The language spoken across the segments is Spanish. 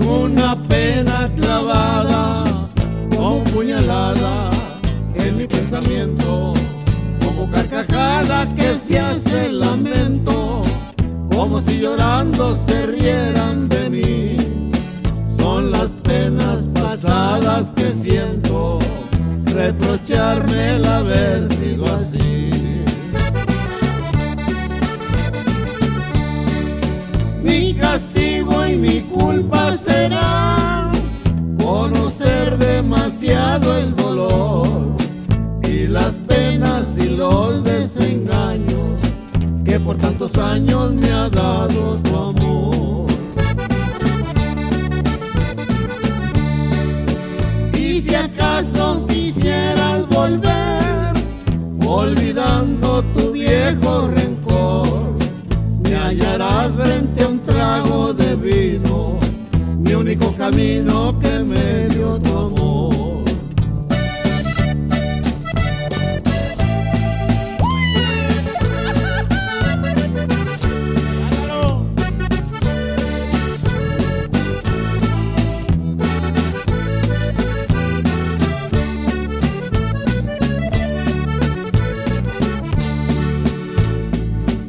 una pena clavada como puñalada en mi pensamiento, como carcajada que se hace lamento, como si llorando se rieran de mí. Son las penas pasadas que siento, reprocharme el haber sido así. Mi castigo y mi culpa será conocer demasiado el dolor y las penas y los desengaños que por tantos años me ha dado tu amor. Y si acaso mi único camino que me dio tu amor.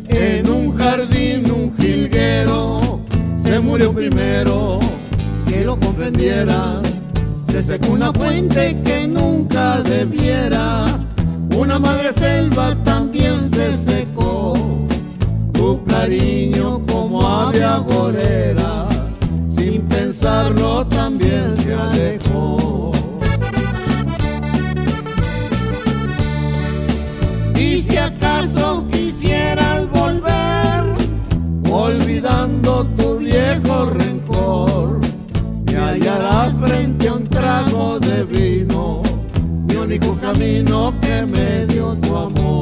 En un jardín un jilguero se murió primero que lo comprendiera. Se secó una fuente que nunca debiera. Una madre selva también se secó. Tu cariño como ave agorera, sin pensarlo también se alejó. Único camino que me dio tu amor.